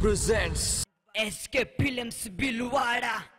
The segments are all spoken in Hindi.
presents SK Films Bilwara.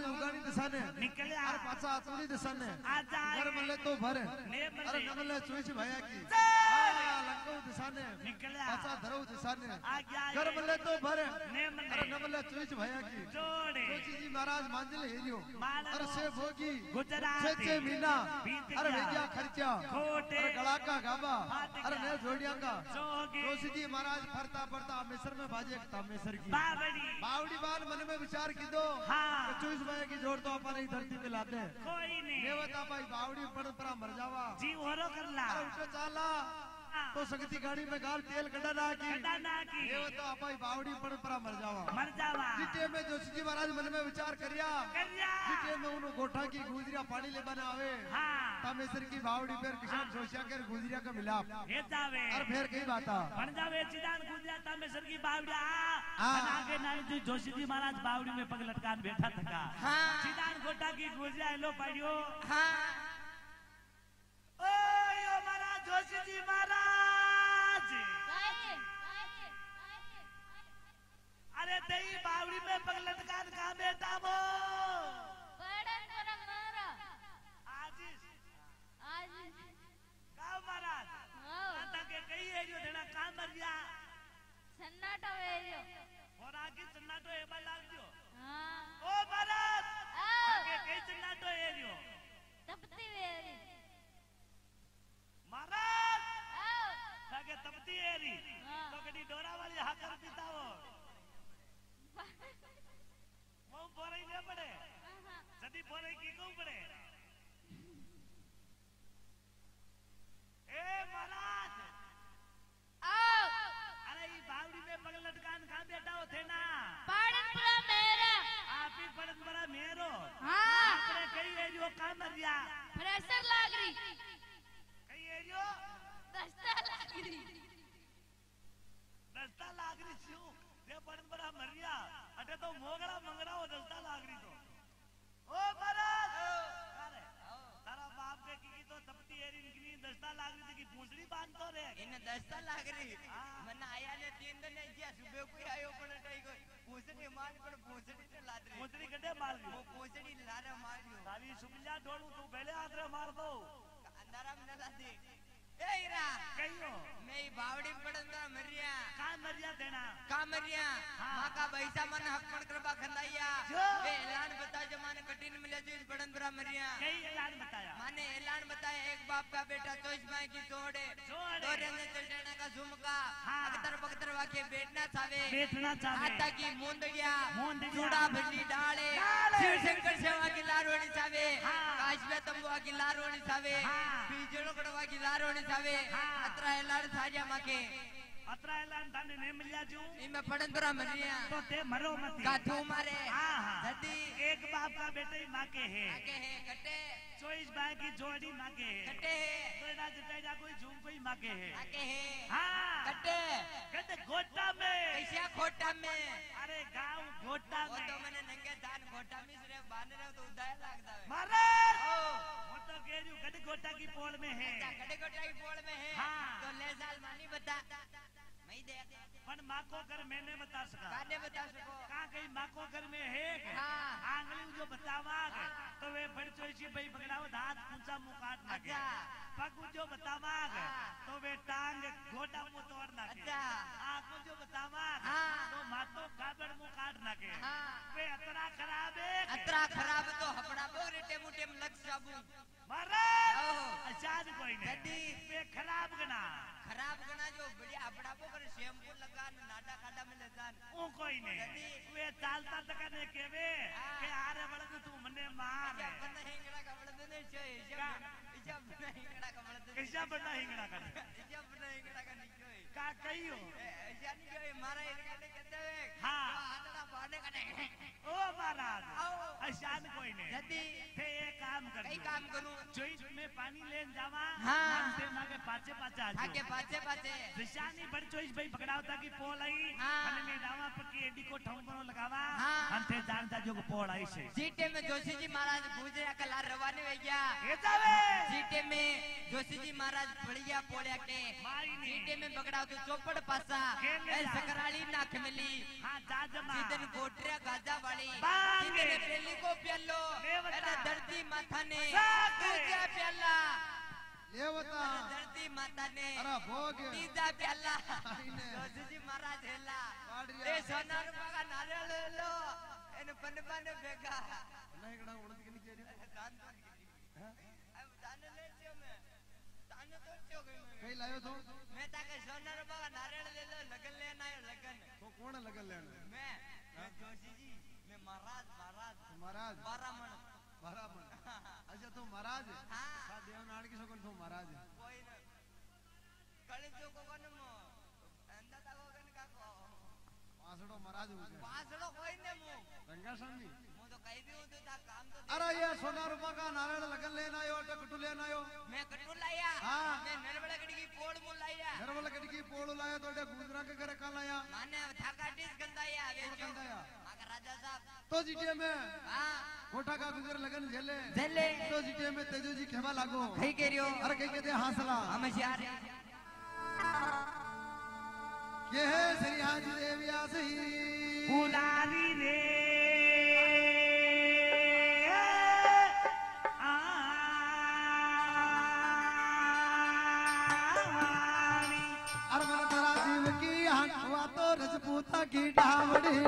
Joshi ji महाराज उगानी दिशा ने घर मल्ले तो भर. अरे नमले चुईच भैया की। लंको दिशा ने. पाचा धरऊ दिशा ने घर ये. मल्ले तो भर. अरे नमले चुईच भैया की। जोशी जी महाराज मांजल हेरियो। मानव. अरे से भोगी। गुजराती. छे मीना। अरे. वेजिया खर्चा। अरे गला का गाबा। अरे. ने जोड़िया का. जोशी जी महाराज फरता फरता मिस्र में भाजे तामेसर की। बावड़ी। बावड़ी बाल मन में विचार की दो हाँ। चौबीस भाई की जोड़ तो अपन ही धरती पे लाते हैं। कोई नहीं देवता भाई बावड़ी परंपरा मर जावा जीव होरो करला अरे उठे चाला तो सकती गाड़ी में गाल तेल गड्ढा ना की। गड्ढा ना की। देवता भाई बावड़ी परंपरा मर जावा। मर जावा। जिटे में जोशी जी महाराज मन में विचार करिया करिया। जिटे में उन्हों गोठा की गुजरिया पानी ले बना आवे हाँ। तामेसर की बावड़ी पर किसान सोशिया कर गुजरिया का मिलाप। हे जावे। अरे फिर कई बाता बन जावे चिदान गुजरात में सर की बावड़ा हाँ। और आगे नाई जो जोशी जी महाराज बावड़ी में पग लटकान बैठा था हाँ। चिदान गोटा की गुजरा लो पड़ियो। हाँ। ओ यो महाराज जोशी जी महाराज। अरे दही बावड़ी में पगलट कान कहाँ बेटा वो। महाराज। के कई काम मर गया। और आगे सन्नाटो ए बार लाग दियो ओ महाराज आगे कई सन्नाटो ए रियो महाराज आगे तपती ए री तो कडी डोरा वाली हाकर पीता हो वो बोरे न पड़े सदी बोरे की को पड़े ए महाराज अरे ई बावड़ी में पग लटकान कहाँ बैठा हो थे ना आप ही पड़न बड़ा मेरो आपने कई है जो काम मर गया कई है जो दस्ता लागरी छू ये पड़न बड़ा मर गया अटे तो मोगड़ा मंगड़ा हो दस्ता लागरी तो ओ महाराज अरे तारा बाप के की तो तपती एरी निकली दस्ता लागरी थी की पूंछड़ी बाँध ने दस्ता लाग रही मैं आया ने तीन दिन नहीं किया सुबह को आयो पण टाई कोई पोसड़ी माल पण पोसड़ी से लाद रही पोसड़ी कदे माल वो पोसड़ी ला रहा मार दियो तावी ढोलू तू पहले आदर मार दो अंधारा में ना लादी में मैं ई बावड़ी पड़न ता मरिया का मर गया देना कामरिया हाँ। माँ का बैसा मन हकमण कृपा खंदाइया जो। वे ऐलान बता जो माने कठिन मिले जो इस बड़न बरा मरिया कई ऐलान बताया माने ऐलान बताया एक बाप का बेटा तो इस माई की जोड़े जोड़े। ने चलना का झुमका। अख्तर बख्तर वाके बैठना चावे बैठना चाहे आता की मूंदड़िया मूंदड़िया। चूड़ा भंडी डाले। शिव शंकर सेवा की लारोणी चावे हाँ। काशवे तंबुआ की लारोणी चावे हाँ। बीजड़ो कड़वा की लारोणी साजा माके अतरा ऐलान थाने ने मिलिया जू इमे पड़न बरा मरिया तो ते मरो मत का तू मारे हाँ, हाँ। जदी एक बाप का बेटा ही माँ के है आगे है कटे चौबीस भाई की जोड़ी माँ के है कटे है बेटा जटेजा कोई झूम कोई माँ के है आगे है हाँ कटे कहते गोटा में कैसा खोटा में अरे गाँव गोटा वो में तो मैंने नंगे दान खोटा में से बाँध रहे तो उदाय है ओ वो तो कह रही हूँ गड गोटा की पोल में है। अच्छा, की बोल में है। हाँ। तो ले साल मानी बता। मैं दे। पर माँ को कर मैंने बता सका। काने बता सको। कहाँ कहीं माँ को घर में है हाँ। आंगली जो बतावा तो वे बड़ चोइसी भाई हाथ ऊँचा मुँह काट ना के अच्छा। पग जो बतावा हाँ। तो वे टांग मुँह तोड़ ना अच्छा। आँख जो बतावा हाँ। तो मातो गाबड़ मुँह काट ना के हाँ। वे अतरा खराब है अतरा खराब तो हपड़ा बोरे टेमु टेम लग साबू महाराज ओहो। अचान कोई नहीं जदी। वे खराब गना खराब गना जो बढ़िया हपड़ा बो कर शैम्पू लगा नाटा खाटा में ले जान वो कोई नहीं जदी। वे चालता तक ने के वे हाँ। के आरे बड़े तो तू मने कैसा बड़ा हिंगड़ा का कैसा बड़ा हिंगड़ा का निकलो का कही हो ऐसा नहीं कहे मारा हिंगड़ा कहते हैं हाँ हाथड़ा बाड़े का ओ महाराज ऐसा कोई नहीं यदि थे ये काम कर कई काम करूँ जोई में पानी लेन जावा हाँ हमसे मागे पाछे पाछे आ आगे पाछे पाछे दिशा नहीं बड़ चोइस भाई पकड़ा होता कि पोल आई हने में दावा पकी एडी को ठंबनो लगावा हमसे जान जा जो पोल आई से जीटे में जोशी जी महाराज भूजे कला रवाने हो गया ये जावे सीटे में जोशी जी महाराज बढ़िया पोड़िया के सीटे में पकड़ा तो चौपड़ पासा सकराली नाक मिली। सीधन गोटरिया गाजा वाली सीधे में को प्यालो धरती माथा ने प्याला। ये बता दर्दी माता ने अरे तीजा प्याला। जोशी जी महाराज हेला। ए सोनार बागा नारियल लो इन पनपन बेगा। नहीं कड़ा उड़द के नीचे दान दान કઈ લાવ્યો છો? મેં તા કે સોનાર બાબા નારેણ લેલો લગન લેન આયો લગન. તો કોણ લગન લેન મેં જોશીજી મેં મહારાજ મહારાજ. મહારાજ? બારામણ. બારામણ. અચ્છા તું મહારાજ? હા. દેવનાડ કે સોકન તું મહારાજ. કોઈ ન. કળી જો કોકન મો? અંદા તા કોકન કાકો? પાસડો મહારાજ હું પાસડો કોઈ ને મો? રંગાસણની अरे ये सोना रूपा का नारायण लगन लेना आयो अटे कटू लेना आयो। मैं कटू लाया। हाँ। मैं नरवला गड़ी की पोड़ मुल लाया। नरवला गड़ी की पोड़ लाया तो अटे गुजरा के करे का लाया माने थाका डिस गंदाया वे गंदाया। माका राजा साहब। तो जीटे में। हाँ। कोठा का गुजर लगन झेले। झेले। तो जीटे में तेजो जी कहवा लागो। कही कह रियो अरे कही कहते हासला। हम यार ये है श्री हाजी देव यास। ही पुलारी रे। तो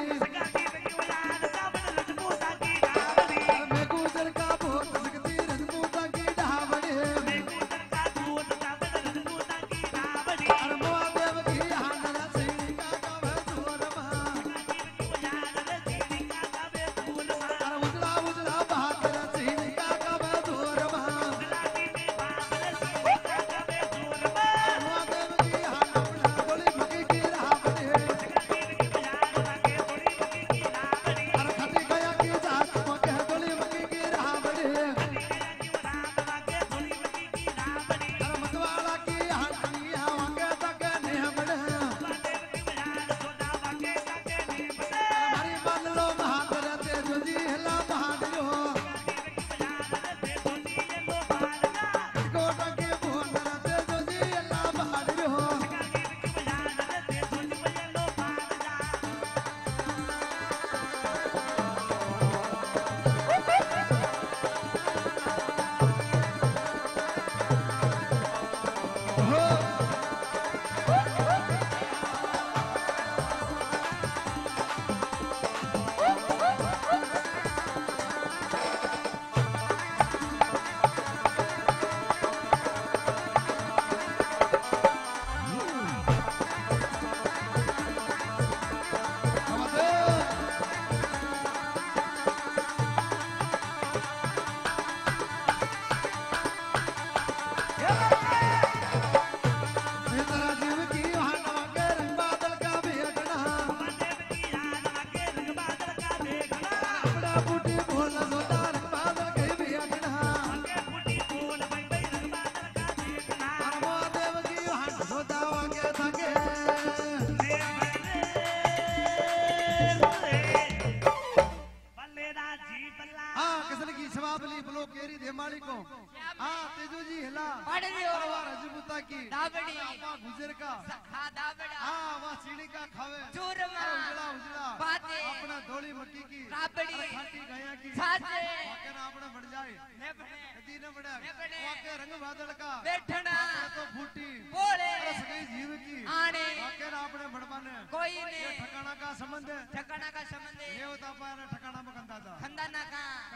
की दाबड़ी। आपा गुजर का सखा दाबड़ा। हाँ वहाँ सीढ़ी का खावे। चूरमा। उजला उजला। बाते। अपना धोली मक्की की राबड़ी खाटी गया की छाछे वाके ना अपना बढ़ जाए ने बने नदी न बढ़े ने बने। वाके रंग बादल का बैठना तो फूटी। बोले अरे सगई जीव की आने वाके ना अपने बड़बाने। कोई ये ने ठकाना का संबंध। है ठकाना का संबंध। ये है होता पाया ठकाना में कंदा था कंदा वहाँ का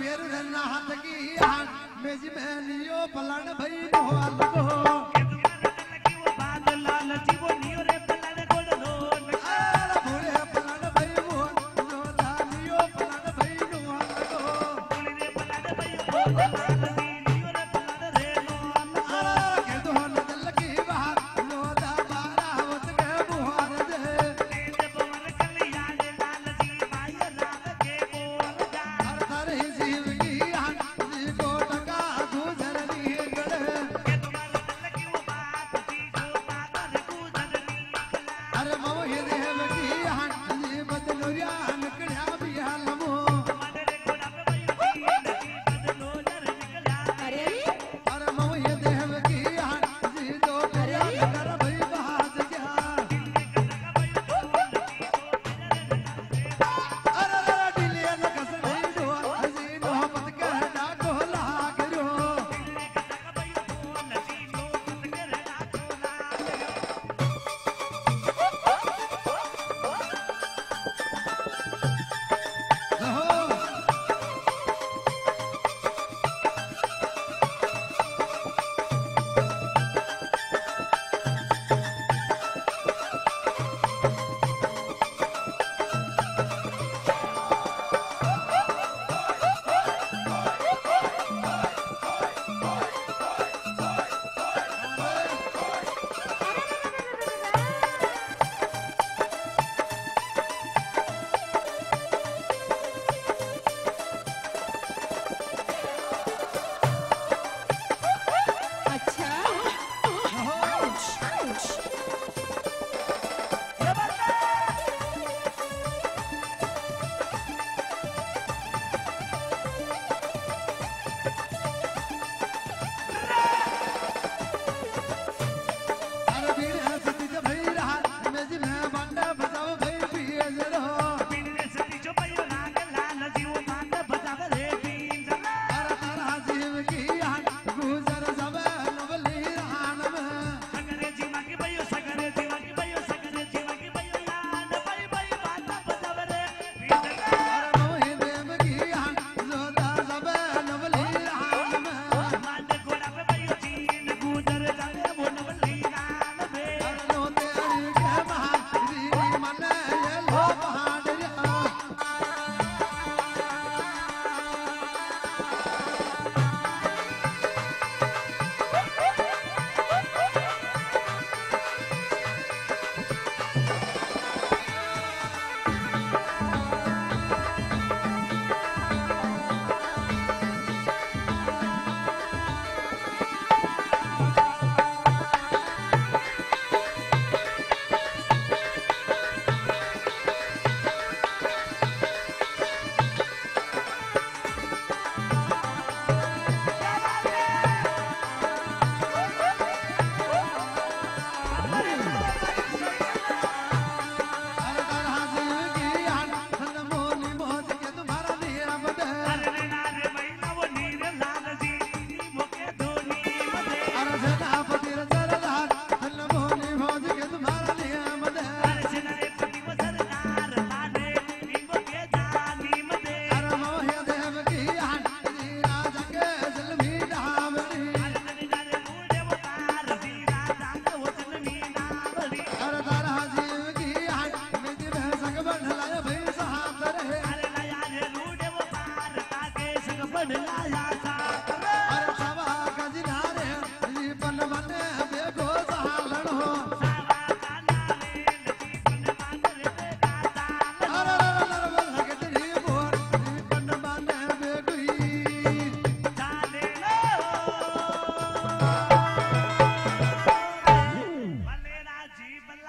भेर धन्ना हाथ की मेज में पलन भई दुआ लगो अरे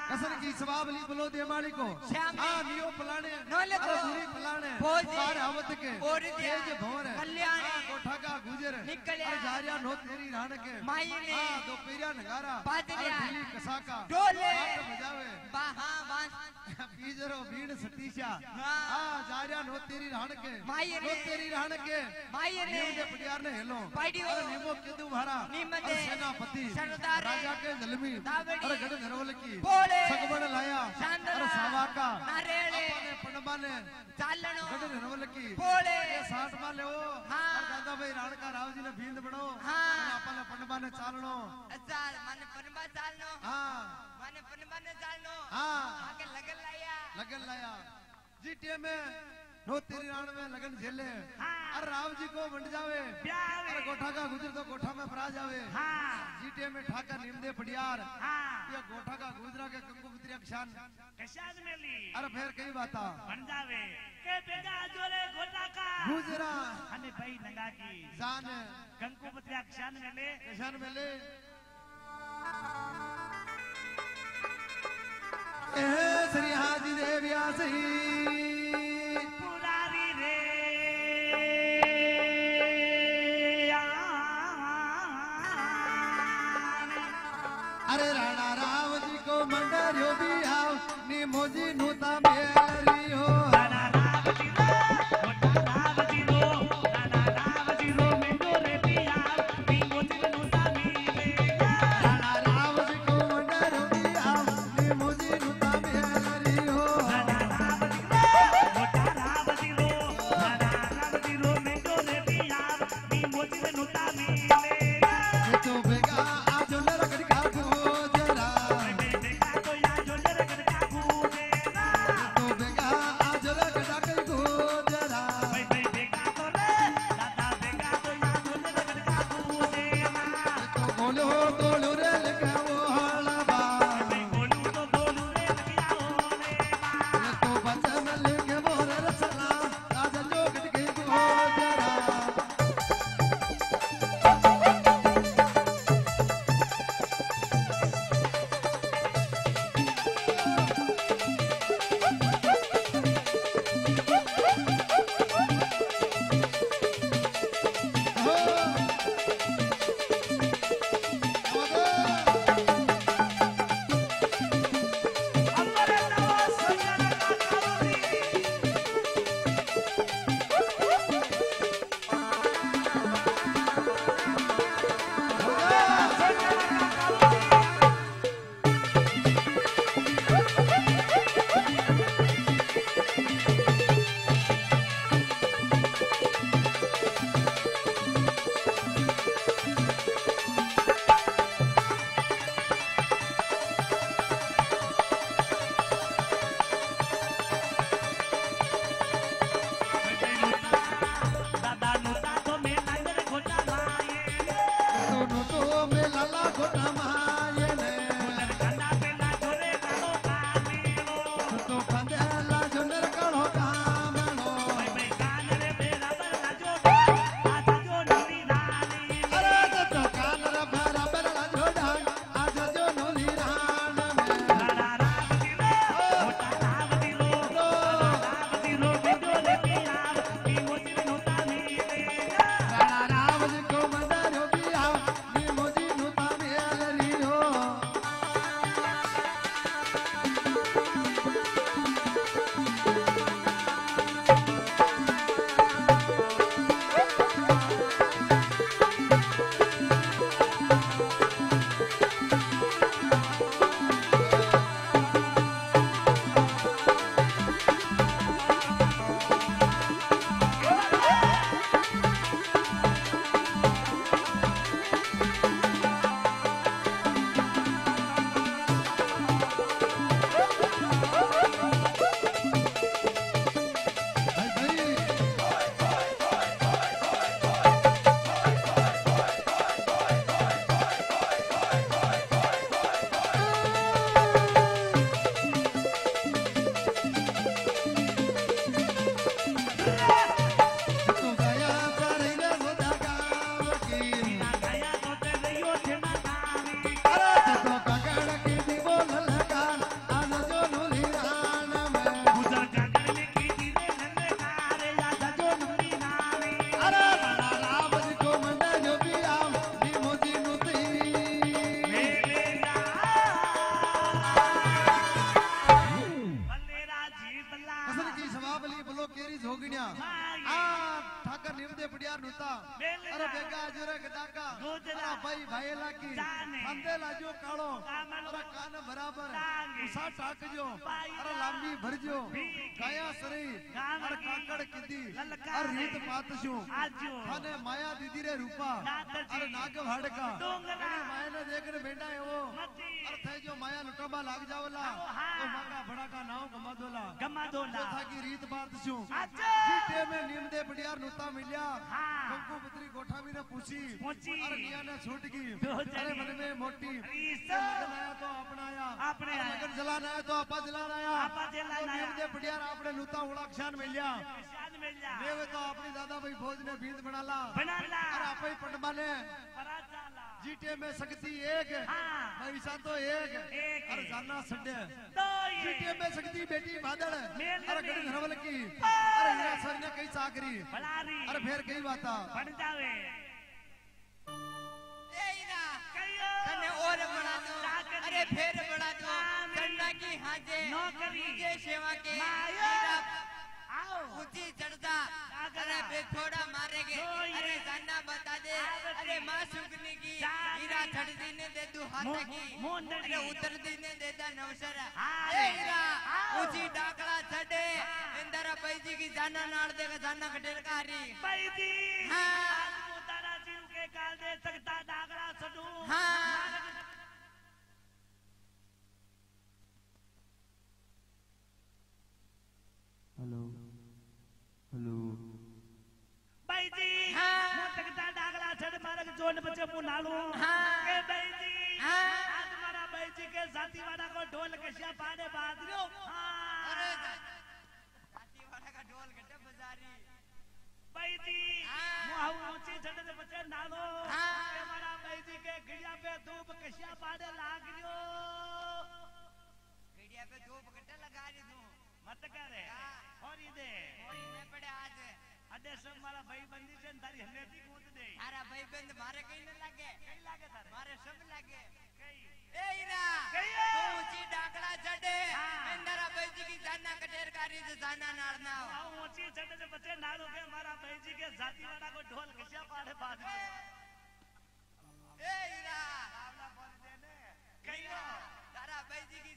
कसर की सवाब ली बोलो दे मालिक को हाँ लियो फलाने नोले को पूरी फलाने बार आवत के। और तेज है। कल्याण हाँ, कोठा का गुजर निकल आ। जा रिया नो तेरी रान के। माई ने हाँ दोपहरिया नगारा। बाजरिया कसा का डोले। बजावे बाहा बाँस बीजरो बीड़ सतीशा। आ जारिया नो तेरी राण के माई ने नो तेरी राण के माई ने मुझे पड़ियार ने हेलो। पाड़ियो अरे नेमो किदु भरा। अरे सेनापति। सरदार राजा के जलमी। अरे गढ़ नरवल की। बोले सगबड़ लाया। अरे सावाका। नारेले अपने पणबाने चालनो गढ़ नरवल की। बोले ये साठ माले हो। हाँ। दादा भाई राण का राव जी ने भींद बड़ो हाँ। अपन पणबाने चालनो चाल मन पणबा चालनो हाँ। माने बन मन जानो। हाँ। आगे लगन लाया। लगन लाया। जी टेम में नो तेरी राण में लगन झेले। हाँ। अरे राम जी को बंट जावे। अरे गोठा का गुजर तो गोठा में फरा जावे। हाँ। जीटे में ठाकर निमदे पड़ियार हाँ। ये गोठा का गुजरा के कंगो पुत्री अक्षान। कशाद में ली? अरे फिर कई बाता बन जावे। के बेगा जोरे गोठा का? गुजरा। हमें भाई नंगा की। जान। कंगो पुत्री अक्षान में ले। अक्षान में ले? श्री हाजी देव व्यास ही के हड़का मायने देखने बेटा है वो। अर्थ है। जो माया लुटबा लाग जावला। तो मांगा भड़ा का नाव गमा दोला गमा दोला तो था की रीत बात छू। जीते में ये बिटिया नूता मिलिया। हाँ। पुत्री कोठा ने पूछी। पूछी और ने छूट अरे मन में मोटी। लगन तो अपना आया अपने आया। लगन जलान तो आपा जलान आया। आपा जलान तो आया। उड़ा क्षण मिलिया। क्षण मिलिया। तो अपनी दादा भाई फौज ने भीत बना ला और आपे पंडबा ने पराचाला। जीटे में शक्ति एक पैसा तो एक और जाना सड्डे जीटे में शक्ति बेटी बादल अरे गड़ी धरवल की। अरे सर ने कई चाकरी। अरे फिर कई बात बन जावे। और बड़ा दो। अरे फिर बड़ा दो। की हाजे। नौकरी। सेवा के। चढ़ता अरे मारेगे। अरे जाना बता दे। अरे माँ सुगनी की। देने दे हाथ की देने। दे नौसर हाँ। हाँ। ऊँची छड़े। भाई जी की जाना नाड़ दे जाना कारी भाई जी हाँ जीव के काल दे सकता छड़ू। हाँ। हेलो। हेलो। जोन बचे पुनालो के भाई आज मारा भाई के जाति वाला को ढोल कशिया पाने बाद हाँ। अरे जाति वाला का ढोल घटे बाजारी भाई जी हाँ। मुहाऊ ऊँची नालो। हाँ। के मारा भाई के गिड़िया पे धूप कशिया पाने लाग रियो गिड़िया पे धूप घटे लगा रही तू। मत करे। और इधर और इधर पड़े आज। આડે મારા ભાઈબંધી કે મારા વાળા કો ઢોલ ઘસ્યા પાડે બાદ કઈ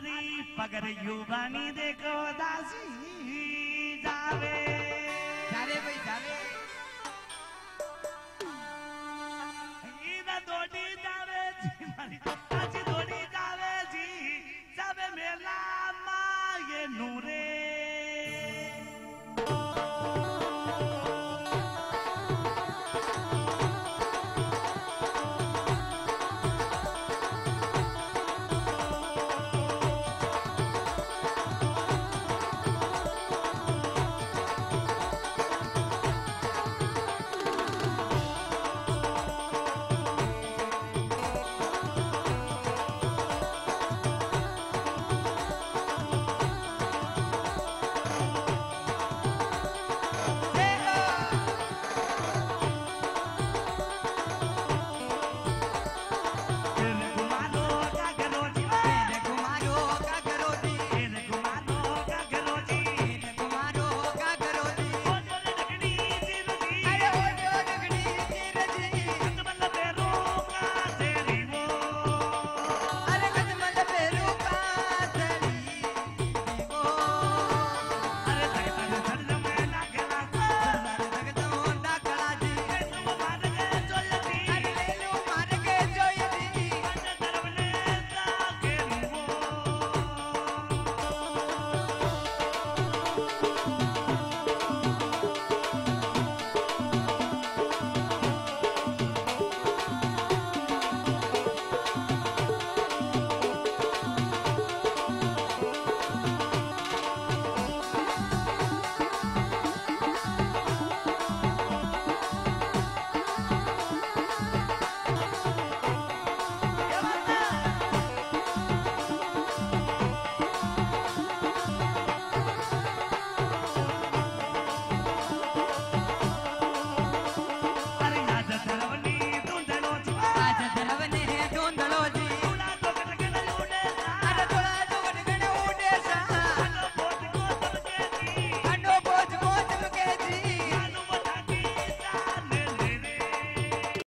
अरे पगर युवानी देखो दासी जावे जावे भाई जावे इधर दोटी जावे जी